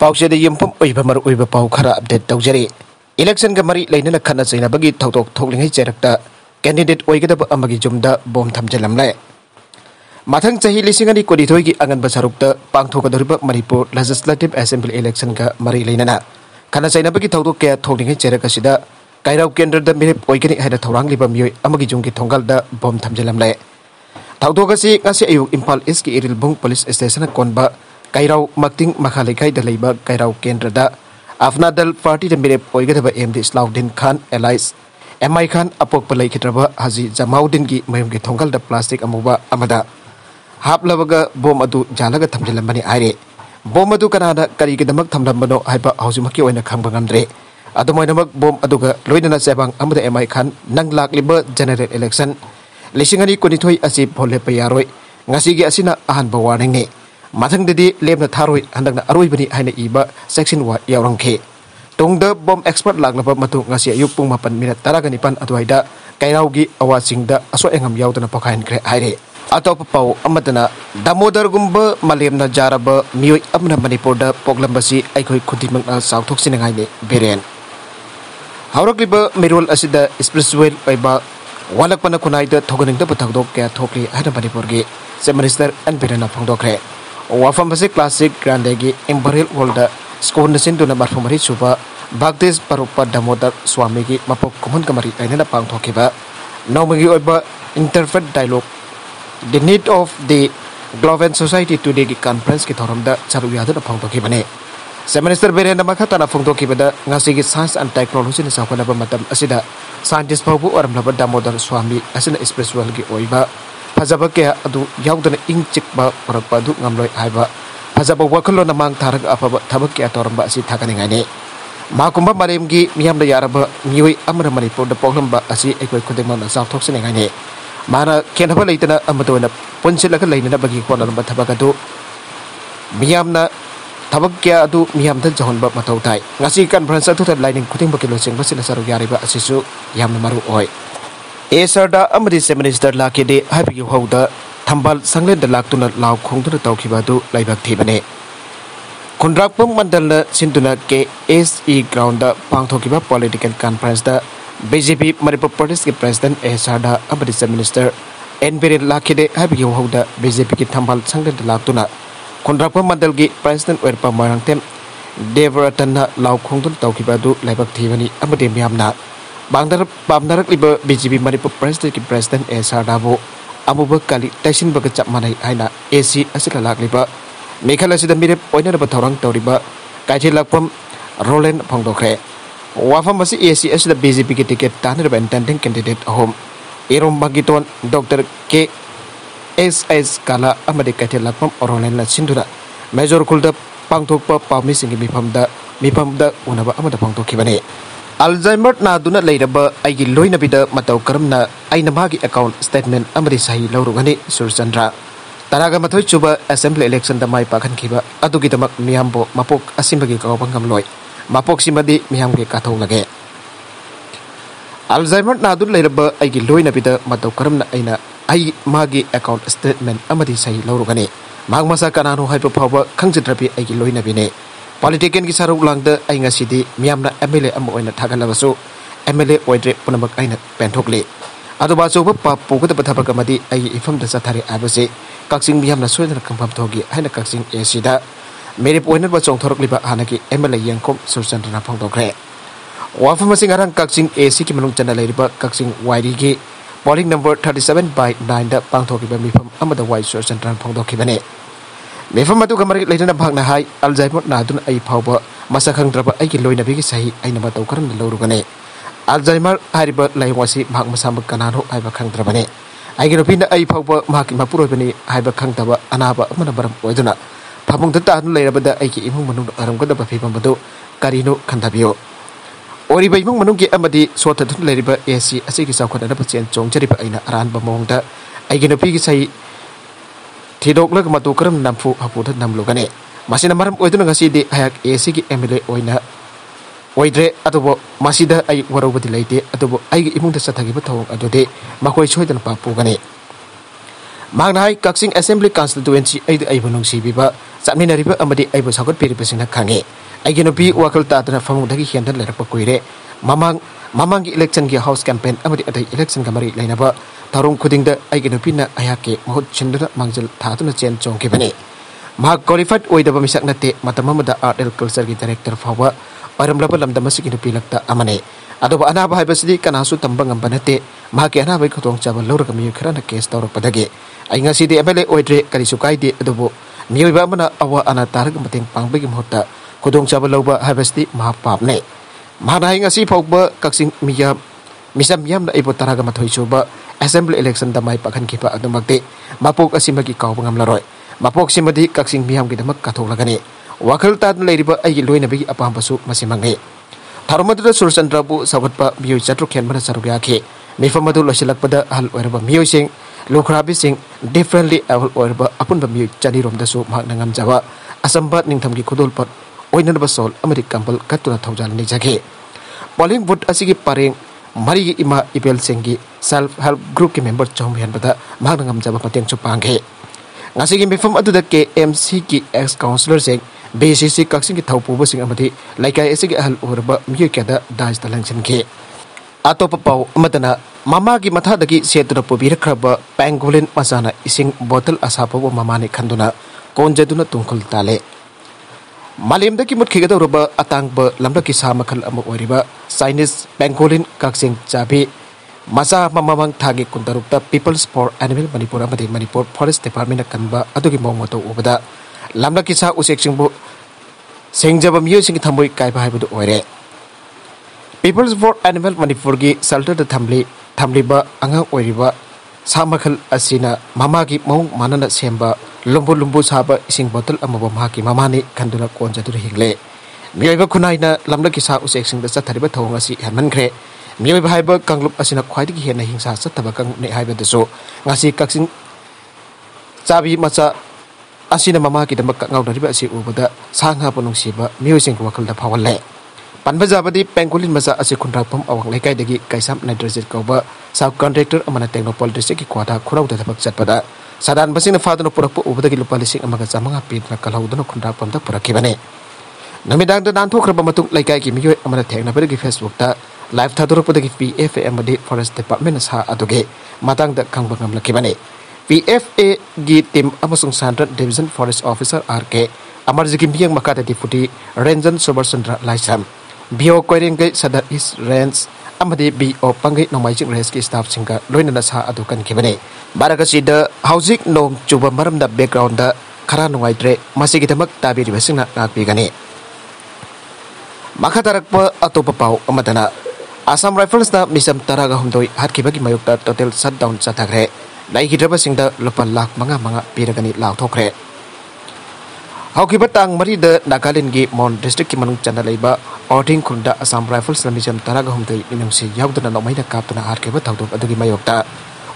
ꯄꯥꯎꯆꯦꯗ ꯌꯨꯝꯐꯝ ꯑꯣꯏꯕ ꯃꯔꯨꯑꯣꯏꯕ ꯄꯥꯎ ꯈꯔ ꯑꯞꯗꯦꯠ ꯇꯧꯖꯔꯤ ꯏꯂꯦꯛꯁꯟꯒ ꯃꯔꯤ ꯂꯩꯅꯅ ꯈꯠꯅ ꯆꯩꯅꯕꯒꯤ ꯊꯧꯗꯣꯛ ꯊꯣꯛꯂꯤꯉꯩ ꯆꯩꯔꯛꯇ ꯀꯦꯟꯗꯤꯗꯦꯠ ꯑꯣꯏꯒꯗꯕ ꯑꯃꯒꯤ ꯌꯨꯝꯗ ꯕꯣꯝ ꯊꯝꯖꯤꯜꯂꯝꯂꯦ ꯃꯊꯪ ꯆꯍꯤ ꯂꯤꯁꯤꯡ ꯑꯅꯤ ꯀꯨꯟꯅꯤꯊꯣꯏꯒꯤ ꯑꯉꯟꯕ ꯁꯔꯨꯛꯇ ꯄꯥꯡꯊꯣꯛꯀꯗꯧꯔꯤꯕ ꯃꯅꯤꯄꯨꯔ ꯂꯦꯖꯤꯁꯂꯦꯇꯤꯕ ꯑꯦꯁꯦꯝꯕ꯭ꯂꯤ ꯏꯂꯦꯛꯁꯟꯒ ꯃꯔꯤ ꯂꯩꯅꯅ ꯈꯠꯅ ꯆꯩꯅꯕꯒꯤ ꯊꯧꯗꯣꯛ ꯀꯌꯥ ꯊꯣꯛꯂꯤꯉꯩ ꯆꯩꯔꯛ ꯑꯁꯤꯗ ꯀꯩꯔꯥꯎ ꯀꯦꯟꯗ꯭ꯔꯗ ꯃꯤꯔꯦꯞ ꯑꯣꯏꯒꯅꯤ ꯍꯥꯏꯅ ꯊꯧꯔꯥꯡꯂꯤꯕ ꯃꯤꯑꯣꯏ ꯑꯃꯒꯤ ꯌꯨꯝꯒꯤ ꯊꯣꯡꯒꯥꯜꯗ ꯕꯣꯝ ꯊꯝꯖꯤꯜꯂꯝꯂꯦ ꯊꯧꯗꯣꯛ ꯑꯁꯤ ꯉꯁꯤ ꯑꯌꯨꯛ ꯏꯝꯐꯥꯜ ꯏꯁꯀꯤ ꯏꯔꯤꯜꯕꯨꯡ ꯄꯨꯂꯤꯁ ꯁ꯭ꯇꯦꯁꯟꯅ ꯀꯣꯟꯕ kairau makting makhalekai da leiba kairau kendra da. Afna dal party da mere poiga da md slaudin khan allies. Mi khan apok palai khitraba haji jamaudin gi mayum gi thongal da plastic amuba amada. Haplabaga bom adu jalaga thamjelambani aire. Bom adu kanada kari gi damak thamlambano haiba haujumaki oina Atau ngamdre adumoinamak bom aduga loinana sebang amuda mi khan nang lakliba general election. Lisingani kunithoi asi phole payaroi. Ngasi gi asina ahan warning ni matang dadi lebna tharoi handang na aroi bani iba section wa yaurang ke tong bom expert lagna pa ngasih ngasi ayuk pung mapan mira tara gani pan atwai da kairau gi awa sing da aso engam yautana pakhain kre haire atau papau amadana damodar gumba malem na jaraba miyoi amna manipur da poglam basi ai khoi khudi mangna sauthok sinangai ne beren haurak liba merol asida expressway paiba walak pana kunai da thogening da patak dok ke thokri hada manipur gi se minister anbirana phangdok re wafam basi classic grande gi imperial world skon sin duna marfu mari chuba bagdes parupa damodar swami gi mapok kumun kamari aina pang thokiba nomagi oiba interfet dialogue. The need of the global society today gi conference ki thoram da charu yada da phang thokibane se minister berenda makha tana phang thokibada ngasi gi science and technology ni sakona ba matam asida scientist phabu aram laba damodar swami asina spiritual gi oiba Pajaba kaya adu yaudana ing cikba urakba adu ngamloi aiba. Pajaba wakalo namang taraga apaba tabak kaya toramba asi takani ngane. Makumba marimgi miyamda yaraba miwi amra maripo da poglamba asi ekwe kudengma na zang toksa ngane. Mana kena pala itana amadu wana punsi laka lainana bagi kwa namba tabak adu. Miyamna tabak kaya adu miyamda jahonba matautai. Ngasi ikan bransa tutat lainin kudengba kilo sing basi nasaru yariba asisu yamna maru oi. एसरदा अमरी से minister लाकेदे हाइबिगी हौदा थंबाल संगलेद लाक्तुना लाव खोंदुना तौखिबादु लाइबाक थेबने मंडल सिंधुना K S E ground पांगथोकिबा political conference दा BJP Manipur प्रदेश के प्रेसिडेंट एसरदा अमरी से मिनिस्टर एन बिरे हाइबिगी हौदा बीजेपी की थंबाल संगलेद लाक्तुना खुंद्राकपम मंडल की प्रेसिडेंट वेरपा मोरंगतेम देवरतन लाव खोंदुना तौखिबादु थेबनी मियामना बांदर पामनारकलिबा बीजेपी मणिपुर प्रेसिडेंट की प्रेसिडेंट ए सारदाबो अमुब काली तैसिनबग चप मानै हाइना एसी असिला लाकलिबा मेखल असिदा मिरेप ओइनरबा थौरंग तौरिबा काइथिलाकपम रोलेन फंगदोखरे वाफम असी एसी असिदा बीजेपी की टिकट तानरबा इंटेंडिंग कैंडिडेट होम एरोम बागिटोन डॉक्टर के एस अल्जाइमर नादुना लेरबा आइगी लोइनबिदा मतौ करमना आइना मागी अकाउंट स्टेटमेंट अमरी सही लौरुगनी सुरचंद्र तरागा मथोय चुबा असेंबली इलेक्शन द माइ पाखनखिबा अदुगिदमक मियामबो मपोक असिमबगी कौबंगम लोय मपोक सिमदि मियामगे काथौलगे अल्जाइमर नादुन लेरबा आइगी लोइनबिदा मतौ politician ki saruk lang da ai nga sidi miyam na MLA am oina thakala basu MLA oidre punamak aina penthok le. Adu ba so pa pu ko da patha ka madi ai ifam da sathari abase kaksing miyam na soina kam pham thogi haina kaksing ac da. Mere poina ba chong thorok liba hana ki MLA yangkom surchandra na phang dokre wa pham sing arang kaksing ac ki manung chana leriba kaksing wairi ki polling number 37 by 9 da, pang thogi ba mi pham amada wai surchandra phang dokhi bane मेफम अदु कमर लेना भागना high Alzheimer नादुन आई फाव मसा खंद्रब आई लोइनबी की सही अइना मतौ करम लौरुगने Alzheimer Harib लाइवासी भाग मसाम कनानो आइबा खंद्रबने आई रुपिन आई फाव माकी मपुरोबनी आइबा खंतब अनाबा अमन बरम ओइदुना फामुंग दता लेरबदा आई की इमुंग मनु अरमगदब फिबम बदु करिनो खंदबियो ओरिबा इमुंग मनुंग की अमदी सोत धुन लेरिबा एसी असी की साखन अनब चेन चोंजरिबा अइना अरान बमोंगदा आई नुपी की सही thidok lak matu kram namfu hapu that namlu kane masina maram oi tuna ngasi de hayak esi ki mla oina oidre atubo masida ai warobati laite ai gi imung da sathagi ba thawang adode makoi choidan pa pu kane magna kaksing assembly council ai ai banung si biba samni nariba amadi ai ba sagot peri pesina khange ai gi no bi wakal ta tana famung dagi hian mamang mamangi election gi house campaign amadi adai election kamari lain apa, tarung khuding da ai gi nupina aya ke mahut mangjal thaduna chen chong ke bani. Ma qualified oida ba nate matamama da art and culture gi director fawa aram laba lamda masik gi amane. Adoba ana ba haibasidi kana su tamba ngam banate ma ke ana ba khotong chaba lor ga mi khara na case tawra padage. Ai nga sidi mla oidre kali sukai de adobo. Miyoiba mana awa ana tarik mateng pangbegi mhota khotong chaba loba haibasidi ma papne Manahay nga si Pogba kaksing miyam misam yam na ibo taraga mathoy suba assembly election damay pakhan kipa adu magte mapok asi magi kaw bangam laroi mapok si madi kaksing miyam gi damak kathok lagani wakal tan leiriba ai loina bi apam basu masi masih tharmadra surchandra bu sagatpa miyoi chatru khen mana saru ya khe mifamadu losilak pada hal oirba miyoi sing. Lokhrabi sing differently able oirba apun ba miyoi chani rom da su mak nangam jawa. Asambat ningtham gi khudol pat सोल कंबल कौजागे polling booth परें मरी इमा इबेल की self help group की member चौम हेनबदमजब पागे ngasi mifam adu da KMC ki ex councillor sing BCC kaksin ki thaupu sing amadi laikai ese ki ahal urba mi kya da dais talang sin ki ato papau matana mama ki matha da ki setra pu bir khraba pangolin pasana ising bottle asapu mama ne khanduna konjaduna tungkul tale मालेमदगी मुख्यगदौरब अतांगब लमदकी सा मखल अम ओरिबा Chinese बेंगोलिन काक्सेंग चाबी मज़ा मम थागे कुंदरुक्ता peoples for animal Manipur अमदे Manipur forest department कनबा अदुगी मोमतो उबदा लमदकी सा उसेक्सिंगबु सेंगजब मियोसिंग थमोय काइबा हाइबदु ओरे पीपल्स फॉर एनिमल मणिपुर की सल्टर थम्ली थम्ली अंग ꯁꯥꯃꯈꯜ ꯑꯁꯤꯅ ꯃꯃꯥꯒꯤ ꯃꯑꯣꯡ ꯃꯥꯟꯅꯅ ꯁꯦꯝꯕ ꯂꯨꯝꯕꯨ ꯂꯨꯝꯕꯨ ꯁꯥꯕ ꯏꯁꯤꯡ ꯕꯣꯇꯜ ꯑꯃꯕꯨ ꯃꯍꯥꯛꯀꯤ ꯃꯃꯥꯅꯤ ꯈꯟꯗꯨꯅ ꯀꯣꯟꯖꯗꯨꯅ ꯍꯤꯡꯂꯦ ꯃꯤꯑꯣꯏꯕ ꯈꯨꯟꯅꯥꯏꯅ ꯂꯝꯂꯛꯀꯤ ꯁꯥ ꯎꯆꯦꯛꯁꯤꯡꯗ ꯆꯠꯊꯔꯤꯕ ꯊꯧꯑꯣꯡ ꯑꯁꯤ ꯍꯦꯟꯃꯟꯈ꯭ꯔꯦ ꯃꯤꯑꯣꯏꯕ ꯍꯥꯏꯕ ꯀꯥꯡꯂꯨꯞ ꯑꯁꯤꯅ ꯈ꯭ꯋꯥꯏꯗꯒꯤ ꯍꯦꯟꯅ ꯍꯤꯡꯁꯥ ꯆꯠꯊꯕ ꯀꯥꯡꯂꯨꯞꯅꯤ ꯍꯥꯏꯕꯗꯁꯨ ꯉꯁꯤ ꯀꯛꯆꯤꯡ ꯆꯥꯕꯤ ꯃꯆꯥ ꯑꯁꯤꯅ ꯃꯃꯥꯒꯤꯗꯃꯛ ꯀꯛꯉꯥꯎꯅꯔꯤꯕ ꯑꯁꯤ ꯎꯕꯗ ꯁꯥ ꯉꯥꯕꯨ ꯅꯨꯡꯁꯤꯕ ꯃꯤꯑꯣꯏꯁꯤꯡꯒꯤ ꯋꯥꯈꯜꯗ ꯐꯥꯎꯍꯜꯂꯦ lekai dagi kaisam nitrogen kauba sub contractor amana technopol district ki kwada khurau da thabak chatpada sadan basing na fadano purakpu ubadagi lupa lising amaga jamanga pidna kalhaudano khunrapam da purakibane namidang da nanthokraba matung lekai ki miyoi amana thengna bari facebook ta live thadurupodagi pfa amadi forest department sa aduge matang da khangba ngamlakibane PFA gi team amasung Central Division Forest Officer RK Amarjigi miyang makata deputy Ranjan Subhasandra Laisam BO ꯀꯣꯏꯔꯦꯡꯒꯩ ꯁꯗꯔ ꯏꯁ range ꯑꯃꯗꯤ BO ꯄꯪꯒꯩ ꯅꯣꯡꯃꯥꯏꯖꯤꯡ ꯔꯦꯟꯖꯀꯤ ꯁ꯭ꯇꯥꯐꯁꯤꯡꯒ ꯂꯣꯏꯅꯅ ꯁꯥ ꯑꯗꯨ ꯀꯟꯈꯤꯕꯅꯤ ꯃꯔꯛ ꯑꯁꯤꯗ ꯍꯧꯖꯤꯛ ꯅꯣꯡ ꯆꯨꯕ ꯃꯔꯝꯅ ꯕꯦꯛꯒ꯭ꯔꯥꯎꯟꯗ ꯈꯔ ꯅꯨꯡꯉꯥꯏꯇ꯭ꯔꯦ ꯃꯁꯤꯒꯤꯗꯃꯛ ꯇꯥꯕꯤꯔꯤꯕꯁꯤꯡꯅ ꯉꯥꯛꯄꯤꯒꯅꯤ ꯃꯈꯥ ꯇꯥꯔꯛꯄ ꯑꯇꯣꯞꯄ ꯄꯥꯎ ꯑꯃꯗꯅ Hoki batang mari de Nagaland gi mon district ki manung chanda leiba ording khunda Assam Rifles lami tara taraga humte inung si yaung tana nomai na kap tana har ke ba adugi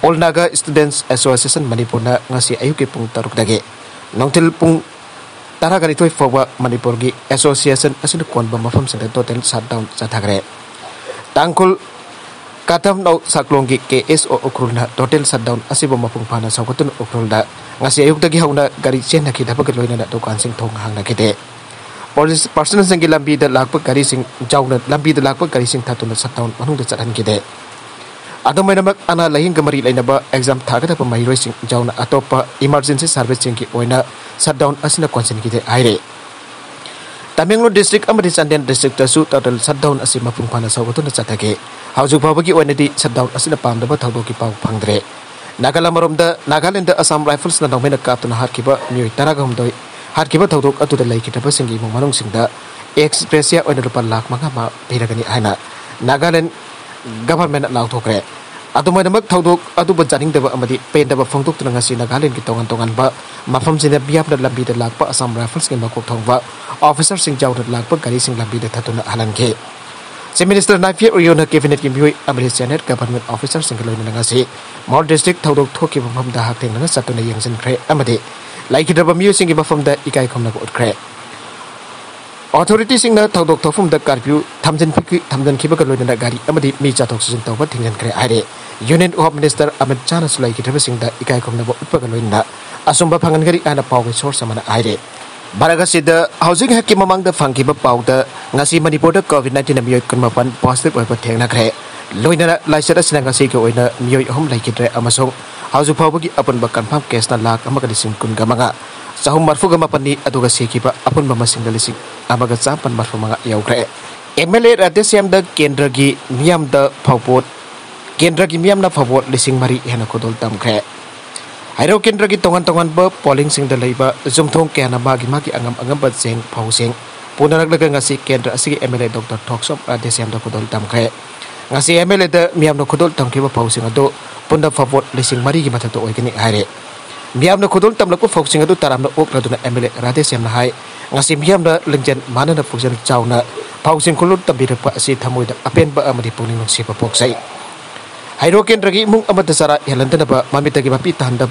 All Naga Students Association Manipur na ngasi ayuki pung taruk dage. Nongtil pung taraga ni toy forwa Manipur gi association asin kon ba mafam total shutdown sa thagre Tangkul कथम नौ सकलों की K S O na total shutdown असिब मपुंग फाना sawgatun ukrul da ngasi ayuk dagi hauna gari chen na khidap ke loina na to kan sing thong hang na kite personal sing lambi da lakpa gari sing jauna lambi da lakpa gari sing thatuna shutdown manung da chathan kite अदमक अना लहिंग मरी लेनब exam थागदब महीरों जाऊन अतोप emergency service की shutdown aire Tamenglong district अमरी Chandel district तसु total shutdown असे मफुंग फाना सौ तो चतगे हाउजु फावगी ओनेदि शटडाउन असे पामदब थौदो की पाउ फंगद्रे नागालमरोमद नागालैंड असम राइफल्स न नोमेन कातुन हारकिबा मिय तरागमदो हारकिबा थौदो अतुद लैकितब सिंगी मोमनों सिंगदा एक्सप्रेसिया ओने रुपा लाख मंगा मा भेरगनी हाइना नागालैंड गवर्नमेंट लाउथोकरे ꯑꯗꯨꯃꯥꯏꯅꯃꯛ ꯊꯧꯗꯣꯛ ꯑꯗꯨꯕꯨ ꯆꯥꯅꯤꯡꯗꯕ ꯑꯃꯗꯤ ꯄꯦꯟꯗꯕ ꯐꯣꯡꯗꯣꯛꯇꯨꯅ ꯉꯁꯤ ꯅꯥꯒꯥꯂꯦꯟꯒꯤ ꯇꯣꯉꯥꯟ ꯇꯣꯉꯥꯟꯕ ꯃꯐꯝꯁꯤꯡꯗ ꯃꯤꯌꯥꯝꯅ ꯂꯝꯕꯤꯗ ꯂꯥꯛꯄ ꯑꯁꯥꯝ ꯔꯥꯏꯐꯜꯁꯀꯤ ꯃꯀꯣꯛ ꯊꯣꯡꯕ ꯑꯣꯐꯤꯁꯔꯁꯤꯡ ꯌꯥꯎꯅ ꯂꯥꯛꯄ ꯒꯥꯔꯤꯁꯤꯡ ꯂꯝꯕꯤꯗ ꯊꯠꯇꯨꯅ ꯍꯜꯍꯟꯈꯤ ꯆꯤꯐ ꯃꯤꯅꯤꯁꯇꯔ ꯅꯥꯏꯐꯤꯌꯔ ꯎꯌꯣꯅ ꯀꯦꯕꯤꯅꯦꯠꯀꯤ ꯃꯤꯑꯣꯏ ꯑꯃꯗꯤ ꯁꯦꯅꯦꯠ ꯒꯚꯔꯟꯃꯦꯟꯠ ꯑꯣꯐꯤꯁꯔꯁꯤꯡꯒ ꯂꯣꯏꯅꯅ ꯉꯁꯤ ꯃꯣꯜ ꯗꯤꯁꯇ꯭ꯔꯤꯛ ꯊꯧꯗꯣꯛ ꯊꯣꯛꯈꯤꯕ ꯃꯐꯝꯗ ꯍꯛꯊꯦꯡꯅꯅ ꯆꯠꯇꯨꯅ ꯌꯦꯡꯁꯤꯟꯈ꯭ꯔꯦ ꯑꯃꯗꯤ ꯂꯩꯈꯤꯗ꯭ꯔꯕ ꯃꯤꯑꯣꯏꯁꯤꯡꯒꯤ ꯃꯐꯝꯗ ꯏꯀꯥꯏ ꯈꯨꯝꯅꯕ ꯎꯠꯈ꯭ꯔꯦ authorities singna thau dok thofum da curfew thamjin phiki thamjin khiba ka loina gari amadi mi cha thok sin tawba thingjan kre aire union of minister amit chana sulai ki thaba singda ikai khomna ba utpa ka loina asumba phangan gari ana pawge sor samana aire baraga sida housing hakki mamang da phangki ba paw da ngasi manipur da covid 19 amiyoi kun mapan positive oi ba thengna kre loina laisara sina ngasi ki oina miyoi hom lai ki dre amasong hausing phawgi apan ba confirm case na lak amakadi sing kun ga manga चाहू मरफू मापनी अपुब लिंग चापन मरफू मांग्रे M L A राधे सैमद केंद्र की मामद फवोट केंद्र की मामद फवोट लिंग मरी हेन खदल तमग्रे हर केंद्र की तोान तोान पोलिंग जुम्थों के अगम अगम जें फौसे पुनरगे केंद्र की एम एल ए डॉक्टर थोसोम राधे सैमद खदल तमग्रे एम एल ए मामद खदल तमें फौसे पुन फवोट लिंग मरी की मतदे हरें miam na khudul tam la ku foksing adu taram na op raduna emile radis yam na hai. Ngasi miam na lengjen mana na foksing chau na foksing khulun tam bira pa si thamoi da apen ba amadi pungni si pa poksai hydrogen ragi mung amata sara ya da ba mami ta gi ba tahan da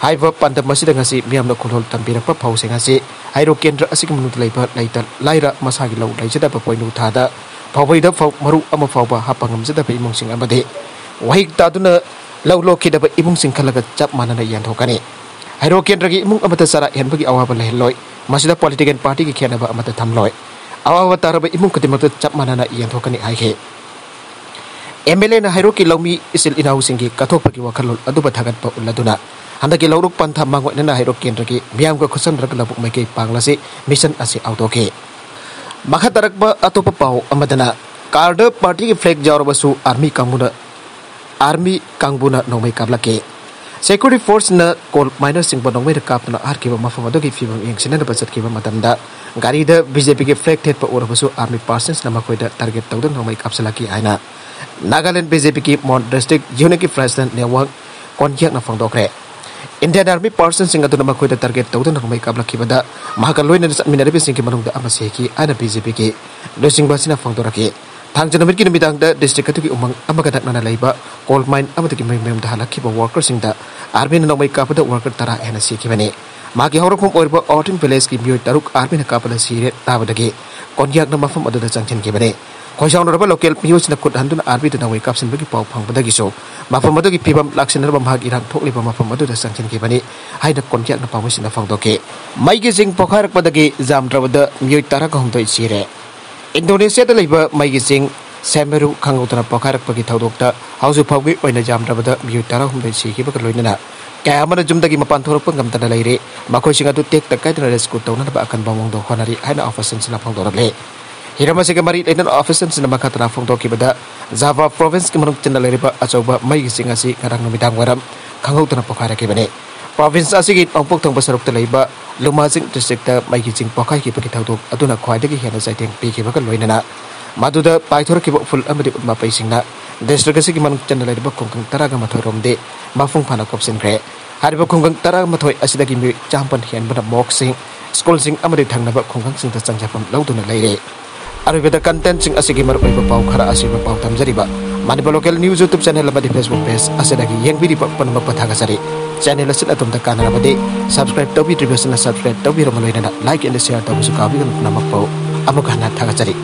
hai ba pan da masi da ngasi miam na khudul tam bira pa ngasi ra asik munu lai ba lai ta lai ra masa gi lau lai jada poinu da. Maru ama phau ba hapangam pangam jada ba imong sing amade wahik ta लौलोखीद इमूसी खल चप मानन यानी हईरो इमूंग चरा हेन की अवाब लहलोद political party की खेब थम्लो अवाब तरब इमूंग चप मानन यानी एम एल ए नईरो की लौमी इसल इनाऊ की कथोप की वखलोल थगत उल्दुन हम की लौर पंथ मांगना हईरो केंद्र की मियाम को खुसनर लब मैक पाला से मिशन अवदे मख तरक् अतोप पाद कार्ड पार्टी की फ्लैग जाऊरबू आर्मी कामुना आर्मी कांगबुना नोंमै काबलाके सेक्यूरिटी फोर्स न कोल माइनर सिंह बो नोंमै कापना आर के मफम अदोगी फिबम यंगसिना बचत के मतमदा गाड़ी द बीजेपी के फ्लैग थेट पर ओरबसु आर्मी पर्सन्स नमकोइदा टारगेट तौदन नोंमै कापसलाकी आइना नागालैंड बीजेपी की मॉन डिस्ट्रिक्ट यूनिटी प्रेसिडेंट नेटवर्क कॉन्कियक न फोंदोखरे इंडियन आर्मी पर्सन सिंह अदुना मखोइदा टारगेट महाका लोइना समिनारबि सिंह की बीजेपी की लोसिंग बासिना फोंदोरके थांजन नमित की निमिदांग द डिस्ट्रिक्ट अतुकी उमंग अमगा दकना लाइबा कोल माइन अमदकी मेम दा वर्कर आर्मी नोंमै वर्कर सेकीबने मागी हौरखम ओइबा ऑटिन विलेज की मियोय तरुक आर्मी न कापदा सीरे ताबदगे कोन्याक न मफम अदुदा चंगथिन केबने खोजाउनरबा लोकल पियोसना खुद हंदुना आरबी तना वे कापसन बगी पाव फंगबदगी सो मफम अदुगी फिबम लाक्सनरबा भाग इरांग थोकलिबा मफम अदुदा संचन के बनी हाइना कोनक्याक न पावसिना फंगदोके माइगे जिंग पोखारकबदगी जामद्रबदा मियोय तारा कहमतोय सिरे Indonesia da maigizing semeru khangutana pokarak pagi thaudokta hausu phawgi oina jamrabada miu tara humbe sigi bak loinana kamana jumdagi mapan thorok pun tanda lairi, makoi singa tu tek takai dina resku tauna ba akan bawang do honari haina office sina phang dorale hirama siga kemari leinan office sina makha tana phang doki bada Zava province ki manuk lairi pak achoba maigizing asi karang nomidang waram khangutana pokarak ke bane province asigi pangpok thong basaruk te leiba lumajing district ta mai gi jing pokhai ki pakithau duk aduna khwai de gi hena jai teng pe ki ba ka loinana maduda paithor ki ful amri ma paisingna district asigi man chen lai ba kongkang taraga mathoi romde mafung phana kopsin gre hariba kongkang taraga mathoi asida gi mi champan hian ba mok sing school sing amri thangna ba kongkang sing ta changjapam lauduna leire aribeda content sing asigi mar oi ba pau khara asiba pau tamjari ba मानिबा local news YouTube channel Facebook page येंगबिरि पनम पथागा सरी channel द कानरबदि subscribe तोबि ट्रिब्यूसन subscribe तोबि रमलोइना लाइक एंड शेयर पाउ अमुक हना थागा सरी